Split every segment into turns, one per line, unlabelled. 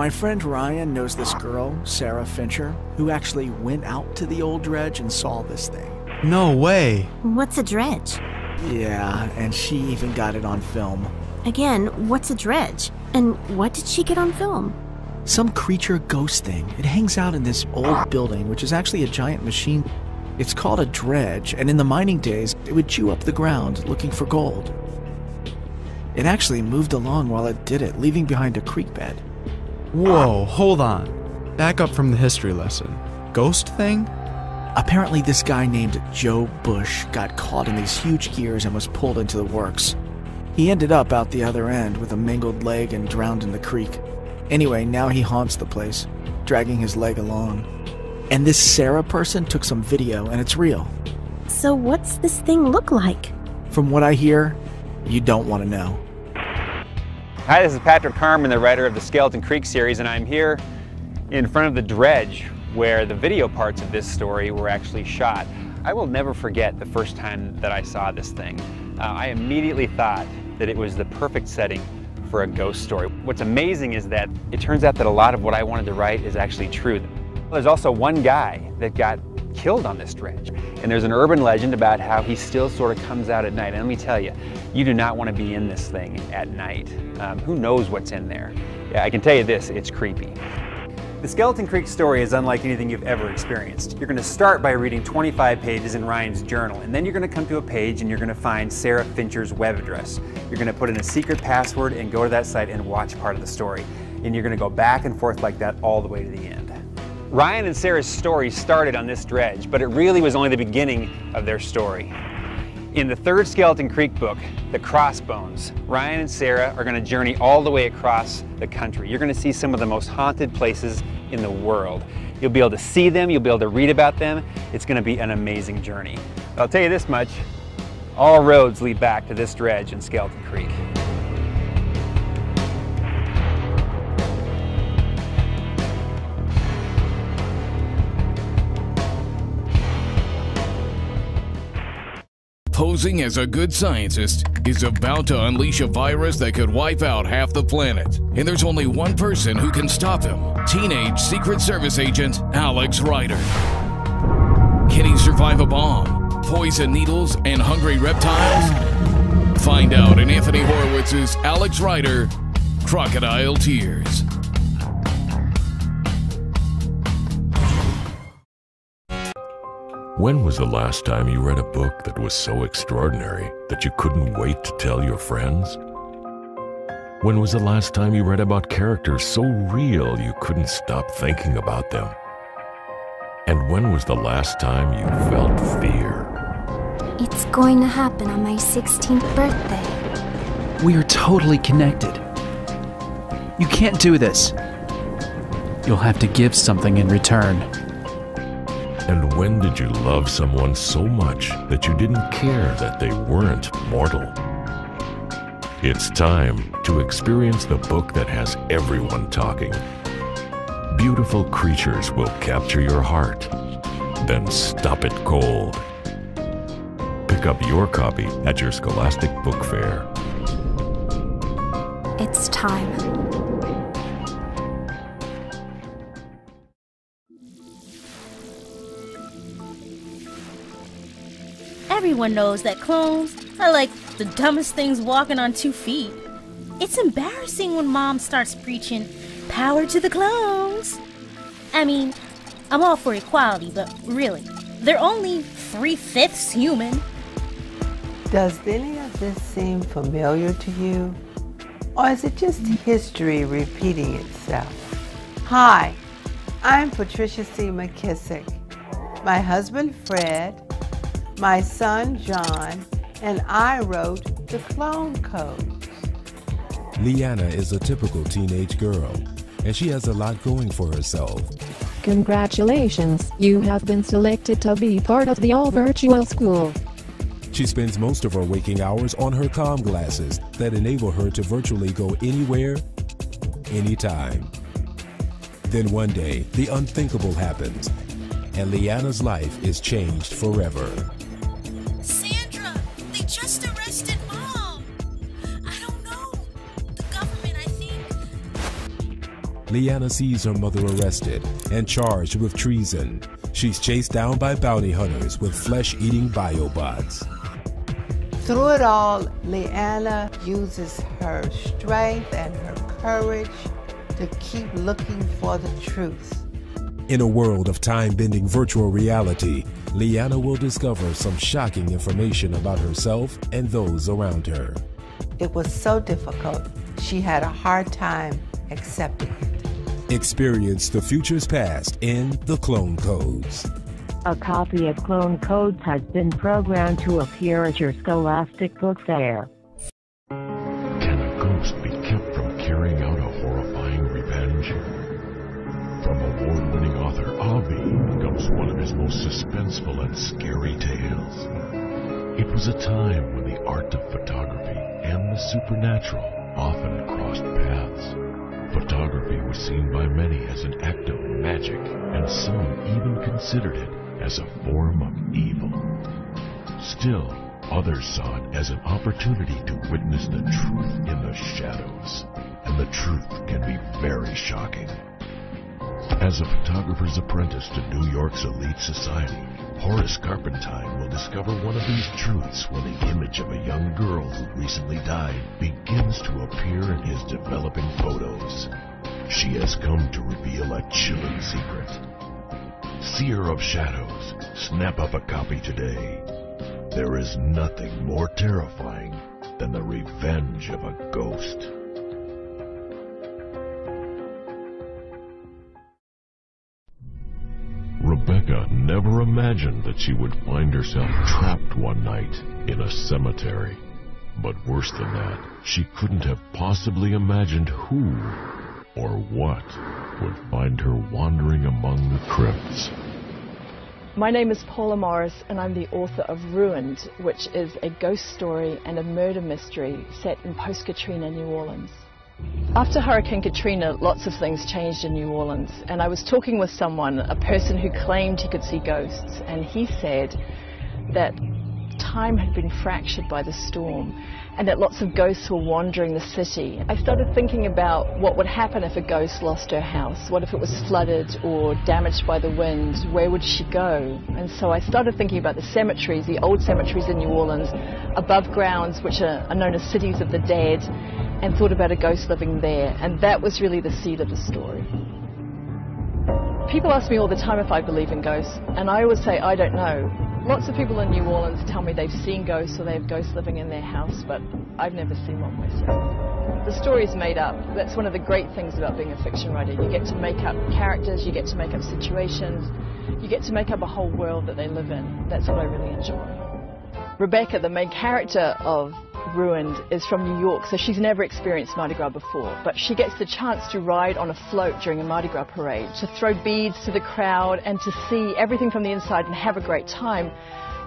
My friend Ryan knows this girl, Sarah Fincher, who actually went out to the old dredge and saw this thing.
No way.
What's a dredge?
Yeah, and she even got it on film.
Again, what's a dredge? And what did she get on film?
Some creature ghost thing. It hangs out in this old building, which is actually a giant machine. It's called a dredge, and in the mining days, it would chew up the ground looking for gold. It actually moved along while it did it, leaving behind a creek bed.
Whoa, hold on. Back up from the history lesson. Ghost thing?
Apparently, this guy named Joe Bush got caught in these huge gears and was pulled into the works. He ended up out the other end with a mangled leg and drowned in the creek. Anyway, now he haunts the place, dragging his leg along. And this Sarah person took some video, and it's real.
So, what's this thing look like?
From what I hear, you don't want to know.
Hi, this is Patrick Carman, the writer of the Skeleton Creek series, and I'm here in front of the dredge where the video parts of this story were actually shot. I will never forget the first time that I saw this thing. Uh, I immediately thought that it was the perfect setting for a ghost story. What's amazing is that it turns out that a lot of what I wanted to write is actually true. There's also one guy that got killed on this dredge. And there's an urban legend about how he still sort of comes out at night. And let me tell you, you do not want to be in this thing at night. Um, who knows what's in there? Yeah, I can tell you this, it's creepy. The Skeleton Creek story is unlike anything you've ever experienced. You're going to start by reading 25 pages in Ryan's journal, and then you're going to come to a page and you're going to find Sarah Fincher's web address. You're going to put in a secret password and go to that site and watch part of the story. And you're going to go back and forth like that all the way to the end. Ryan and Sarah's story started on this dredge, but it really was only the beginning of their story. In the third Skeleton Creek book, The Crossbones, Ryan and Sarah are going to journey all the way across the country. You're going to see some of the most haunted places in the world. You'll be able to see them, you'll be able to read about them. It's going to be an amazing journey. I'll tell you this much, all roads lead back to this dredge in Skeleton Creek.
Posing as a good scientist is about to unleash a virus that could wipe out half the planet. And there's only one person who can stop him teenage Secret Service agent Alex Rider. Can he survive a bomb, poison needles, and hungry reptiles? Find out in Anthony Horowitz's Alex Rider Crocodile Tears.
When was the last time you read a book that was so extraordinary that you couldn't wait to tell your friends? When was the last time you read about characters so real you couldn't stop thinking about them? And when was the last time you felt fear?
It's going to happen on my 16th birthday.
We are totally connected. You can't do this. You'll have to give something in return.
And when did you love someone so much that you didn't care that they weren't mortal? It's time to experience the book that has everyone talking. Beautiful creatures will capture your heart, then stop it cold. Pick up your copy at your Scholastic Book Fair.
It's time.
Everyone knows that clones are like the dumbest things walking on two feet. It's embarrassing when mom starts preaching power to the clones. I mean, I'm all for equality, but really, they're only three fifths human.
Does any of this seem familiar to you? Or is it just history repeating itself? Hi, I'm Patricia C. McKissick. My husband Fred, my son John, and I wrote the Clone Code.
Leanna is a typical teenage girl, and she has a lot going for herself.
Congratulations, you have been selected to be part of the all virtual school.
She spends most of her waking hours on her comm glasses that enable her to virtually go anywhere, anytime. Then one day, the unthinkable happens, and Leanna's life is changed forever. Leanna sees her mother arrested and charged with treason. She's chased down by bounty hunters with flesh eating biobots.
Through it all, Leanna uses her strength and her courage to keep looking for the truth.
In a world of time bending virtual reality, Leanna will discover some shocking information about herself and those around her.
It was so difficult, she had a hard time accepting it.
Experience the future's past in The Clone Codes.
A copy of Clone Codes has been programmed to appear at your Scholastic Book Fair.
Can a ghost be kept from carrying out a horrifying revenge? From award-winning author Avi comes one of his most suspenseful and scary tales. It was a time when the art of photography and the supernatural often crossed paths. Photography was seen by many as an act of magic, and some even considered it as a form of evil. Still, others saw it as an opportunity to witness the truth in the shadows, and the truth can be very shocking. As a photographer's apprentice to New York's elite society, Horace Carpetine will discover one of these truths when the image of a young girl who recently died begins to appear in his developing photos. She has come to reveal a chilling secret. Seer of Shadows, snap up a copy today. There is nothing more terrifying than the revenge of a ghost. Rebecca never imagined that she would find herself trapped one night in a cemetery. But worse than that, she couldn't have possibly imagined who or what would find her wandering among the crypts.
My name is Paula Morris, and I'm the author of Ruined, which is a ghost story and a murder mystery set in post Katrina New Orleans. After Hurricane Katrina, lots of things changed in New Orleans, and I was talking with someone, a person who claimed he could see ghosts, and he said that time had been fractured by the storm and that lots of ghosts were wandering the city. I started thinking about what would happen if a ghost lost her house. What if it was flooded or damaged by the wind? Where would she go? And so I started thinking about the cemeteries, the old cemeteries in New Orleans, above grounds which are, are known as cities of the dead, and thought about a ghost living there. And that was really the seed of the story. People ask me all the time if I believe in ghosts, and I always say I don't know. Lots of people in New Orleans tell me they've seen ghosts or they have ghosts living in their house, but I've never seen one myself. The story is made up. That's one of the great things about being a fiction writer. You get to make up characters, you get to make up situations, you get to make up a whole world that they live in. That's what I really enjoy. Rebecca, the main character of Ruined, is from New York, so she's never experienced Mardi Gras before. But she gets the chance to ride on a float during a Mardi Gras parade, to throw beads to the crowd, and to see everything from the inside and have a great time.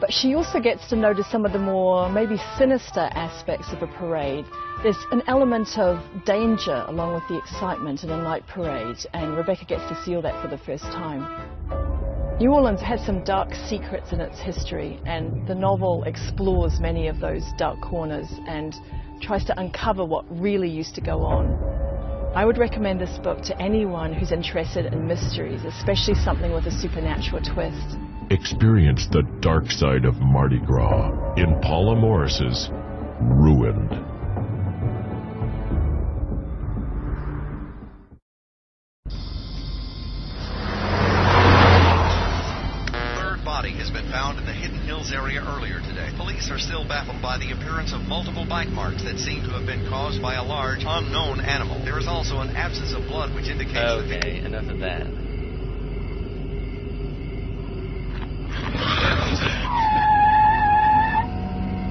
But she also gets to notice some of the more maybe sinister aspects of a parade. There's an element of danger along with the excitement in a night parade, and Rebecca gets to see all that for the first time. New Orleans has some dark secrets in its history, and the novel explores many of those dark corners and tries to uncover what really used to go on. I would recommend this book to anyone who's interested in mysteries, especially something with a supernatural twist.
Experience the dark side of Mardi Gras in Paula Morris's Ruined.
Police are still baffled by the appearance of multiple bite marks that seem to have been caused by a large, unknown animal. There is also an absence of blood which indicates
Okay, enough of that.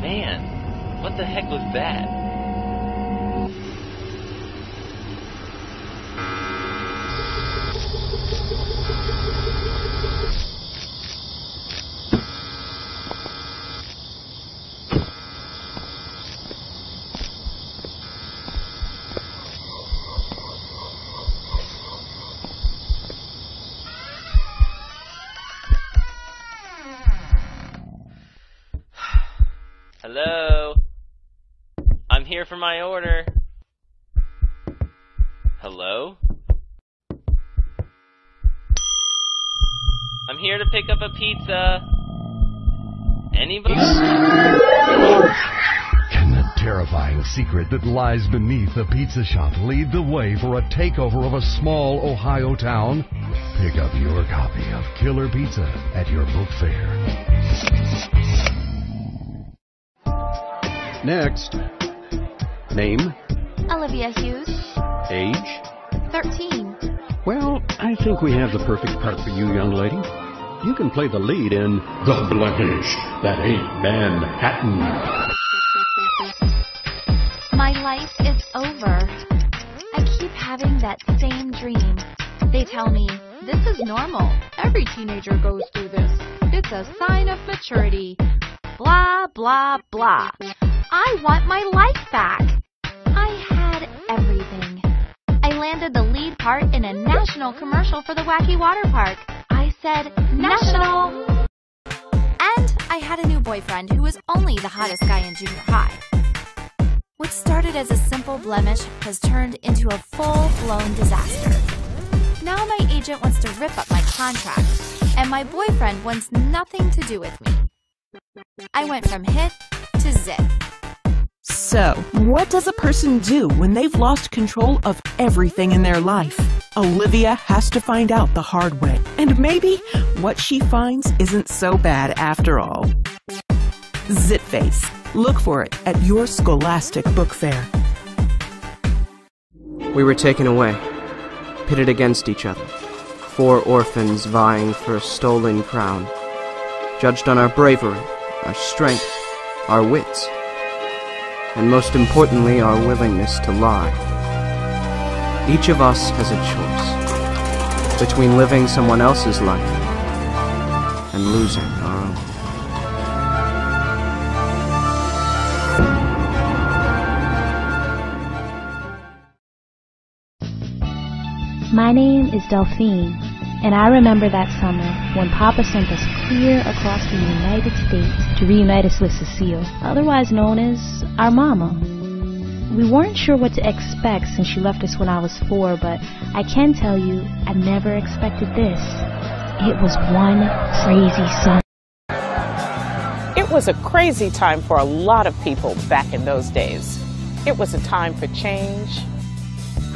Man, what the heck was that? my order. Hello? I'm here to pick up a pizza. Anybody?
Can the terrifying secret that lies beneath the pizza shop lead the way for a takeover of a small Ohio town? Pick up your copy of Killer Pizza at your book fair.
Next, Name,
Olivia Hughes,
age.
13.
Well, I think we have the perfect part for you, young lady. You can play the lead in The Blemish That Ate Manhattan.
My life is over. I keep having that same dream. They tell me, this is normal. Every teenager goes through this. It's a sign of maturity. Blah, blah, blah. I want my life back. Landed the lead part in a national commercial for the Wacky Water Park. I said, national! And I had a new boyfriend who was only the hottest guy in junior high. What started as a simple blemish has turned into a full blown disaster. Now my agent wants to rip up my contract, and my boyfriend wants nothing to do with me. I went from hit to zip.
So, what does a person do when they've lost control of everything in their life? Olivia has to find out the hard way. And maybe what she finds isn't so bad after all. Zitface. Look for it at your Scholastic Book Fair.
We were taken away, pitted against each other. Four orphans vying for a stolen crown. Judged on our bravery, our strength, our wits, and most importantly, our willingness to lie. Each of us has a choice between living someone else's life and losing our own.
My name is Delphine, and I remember that summer when Papa sent us clear across the United States to reunite us with Cecile, otherwise known as our mama. We weren't sure what to expect since she left us when I was four, but I can tell you I never expected this. It was one crazy summer.
It was a crazy time for a lot of people back in those days. It was a time for change.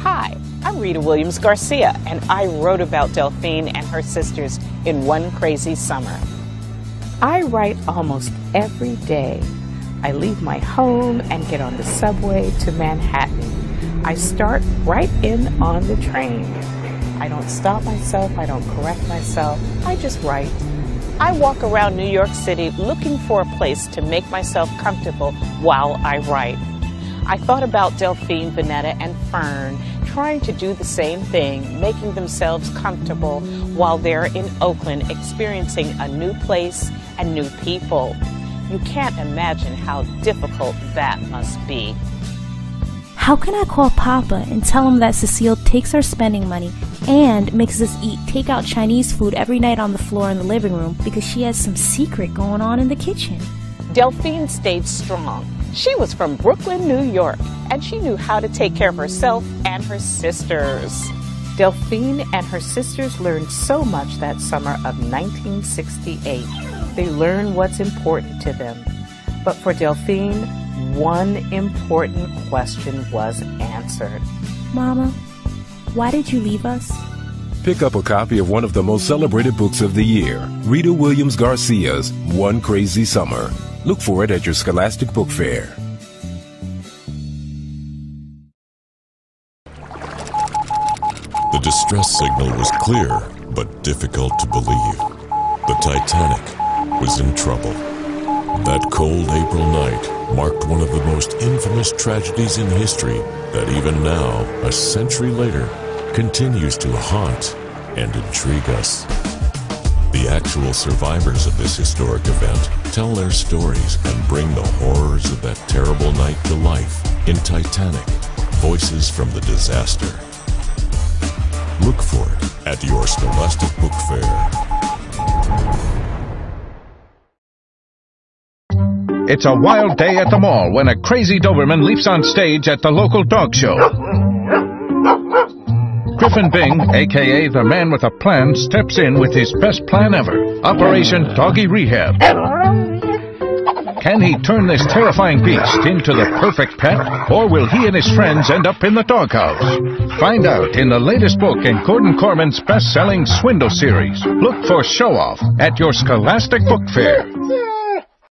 Hi, I'm Rita Williams Garcia, and I wrote about Delphine and her sisters in One Crazy Summer. I write almost every day. I leave my home and get on the subway to Manhattan. I start right in on the train. I don't stop myself, I don't correct myself, I just write. I walk around New York City looking for a place to make myself comfortable while I write. I thought about Delphine, Vonetta, and Fern trying to do the same thing, making themselves comfortable while they're in Oakland experiencing a new place and new people. You can't imagine how difficult that must be.
How can I call Papa and tell him that Cecile takes our spending money and makes us eat takeout Chinese food every night on the floor in the living room because she has some secret going on in the kitchen?
Delphine stayed strong. She was from Brooklyn, New York, and she knew how to take care of herself and her sisters. Delphine and her sisters learned so much that summer of 1968. They learned what's important to them. But for Delphine, one important question was answered.
Mama, why did you leave us?
Pick up a copy of one of the most celebrated books of the year, Rita Williams Garcia's One Crazy Summer. Look for it at your Scholastic Book Fair.
The distress signal was clear, but difficult to believe. The Titanic was in trouble. That cold April night marked one of the most infamous tragedies in history that even now, a century later, continues to haunt and intrigue us. The actual survivors of this historic event tell their stories and bring the horrors of that terrible night to life in Titanic Voices from the Disaster. Look for it at your Scholastic Book Fair.
It's a wild day at the mall when a crazy Doberman leaps on stage at the local dog show. Griffin Bing, aka the man with a plan, steps in with his best plan ever Operation Doggy Rehab. Can he turn this terrifying beast into the perfect pet, or will he and his friends end up in the doghouse? Find out in the latest book in Gordon Korman's best selling Swindle series. Look for Show Off at your Scholastic Book Fair.